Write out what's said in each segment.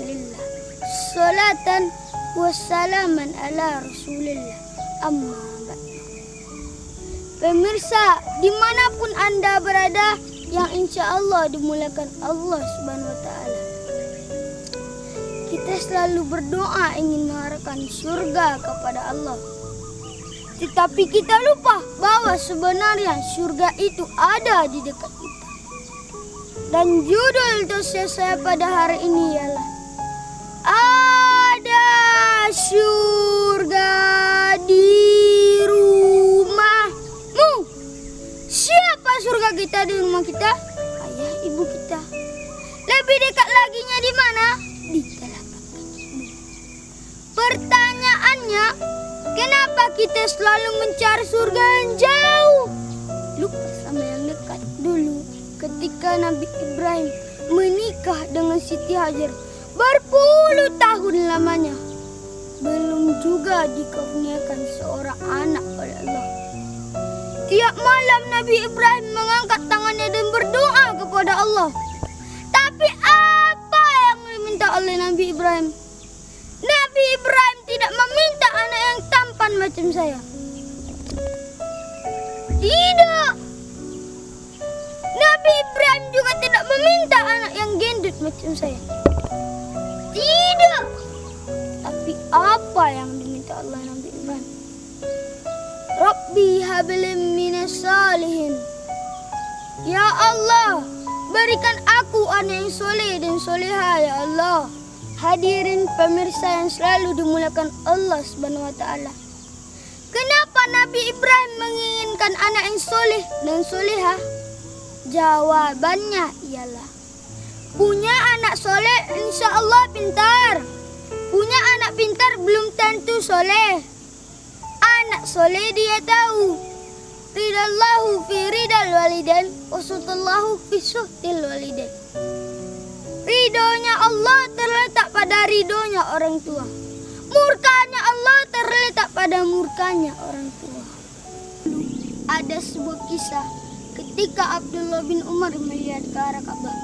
syukran lillah. Salatan wassalaman ala rasulillah. Amma. Pemirsa, di mana pun Anda berada, yang insya Allah dimulakan Allah Subhanahu wa Ta'ala. Kita selalu berdoa ingin mengharapkan surga kepada Allah. Tetapi kita lupa bahwa sebenarnya surga itu ada di dekat kita. Dan judul dosis saya pada hari ini ialah surga di rumahmu. Siapa surga kita di rumah kita? Ayah ibu kita. Lebih dekat laginya di mana? Di telapak kakimu. Pertanyaannya, kenapa kita selalu mencari surga yang jauh? Lupa sama yang dekat dulu ketika Nabi Ibrahim menikah dengan Siti Hajar berpuluh tahun lamanya. Belum juga dikurniakan seorang anak oleh Allah. Tiap malam Nabi Ibrahim mengangkat tangannya dan berdoa kepada Allah. Tapi apa yang diminta oleh Nabi Ibrahim? Nabi Ibrahim tidak meminta anak yang tampan macam saya. Tidak. Nabi Ibrahim juga tidak meminta anak yang gendut macam saya. Tidak. Apa yang diminta Allah Nabi Ibrahim? Rabbi hablim minas salihin. Ya Allah, berikan aku anak yang soleh dan soleha ya Allah. Hadirin pemirsa yang selalu dimulakan Allah Subhanahu wa taala. Kenapa Nabi Ibrahim menginginkan anak yang soleh dan soleha? Jawabannya ialah punya anak soleh insya Allah pintar. Punya anak pintar belum tentu soleh. Anak soleh dia tahu. Ridallahu fi ridal walidain wasutullahu fi suhtil walidain. Ridhonya Allah terletak pada ridhonya orang tua. Murkanya Allah terletak pada murkanya orang tua. Ada sebuah kisah ketika Abdullah bin Umar melihat ke arah Ka'bah.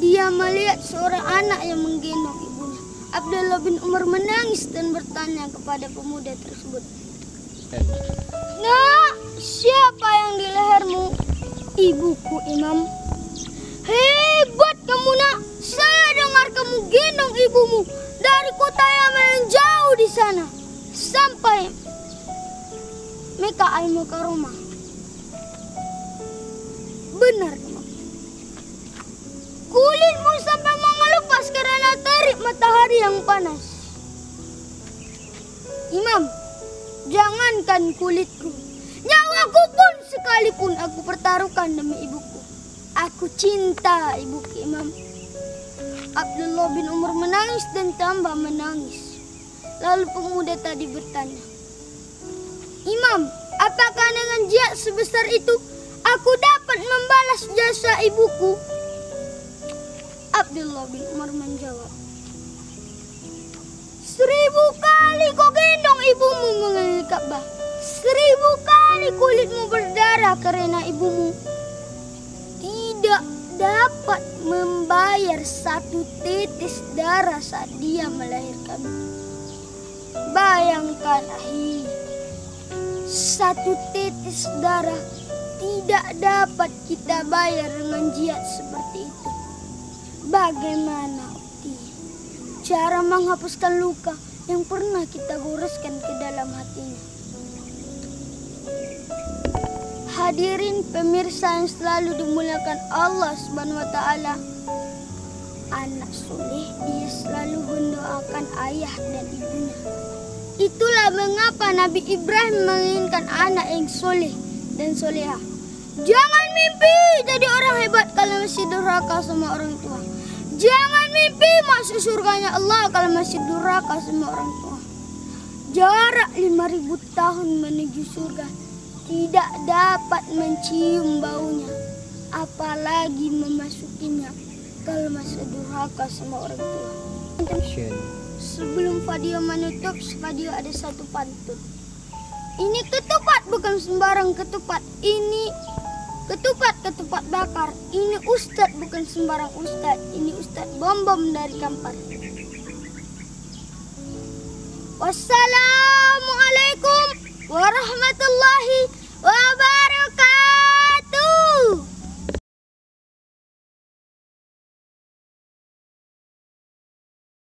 Dia melihat seorang anak yang menggendong ibunya. Abdullah bin Umar menangis dan bertanya kepada pemuda tersebut. Nak, siapa yang di lehermu? Ibuku, Imam. Hebat kamu, nak. Saya dengar kamu gendong ibumu dari kota Yaman yang jauh di sana. Sampai Mekah Al-Mukarramah. Benar, Imam. Kulitmu sampai mengelupas karena terik matahari yang panas. Imam, jangankan kulitku, nyawaku pun sekalipun aku pertaruhkan demi ibuku. Aku cinta ibuku, Imam. Abdullah bin Umar menangis dan tambah menangis. Lalu pemuda tadi bertanya, Imam, apakah dengan jihad sebesar itu aku dapat membalas jasa ibuku? Abdullah bin Umar menjawab, kau gendong ibumu mengelilingi Ka'bah. Seribu kali kulitmu berdarah karena ibumu. Tidak dapat membayar satu tetes darah saat dia melahirkan. Bayangkan ahi, satu tetes darah tidak dapat kita bayar dengan jihad seperti itu. Bagaimana? Cara menghapuskan luka yang pernah kita goreskan ke dalam hatinya. Hadirin pemirsa yang selalu dimuliakan Allah Subhanahu wa taala. Anak soleh dia selalu mendoakan ayah dan ibunya. Itulah mengapa Nabi Ibrahim menginginkan anak yang soleh dan soleha. Jangan mimpi jadi orang hebat kalau masih durhaka sama orang tua. Jangan mimpi masuk surganya Allah kalau masih durhaka sama orang tua. Jarak 5000 tahun menuju surga tidak dapat mencium baunya, apalagi memasukinya kalau masih durhaka sama orang tua. Sebelum Fadio menutup, Fadio ada satu pantun. Ini ketupat bukan sembarang ketupat. Ini ketupat ketupat bakar. Ini Ustadz bukan sembarang Ustadz. Ini Ustadz Bombom dari Kampar. Wassalamualaikum warahmatullahi wabarakatuh.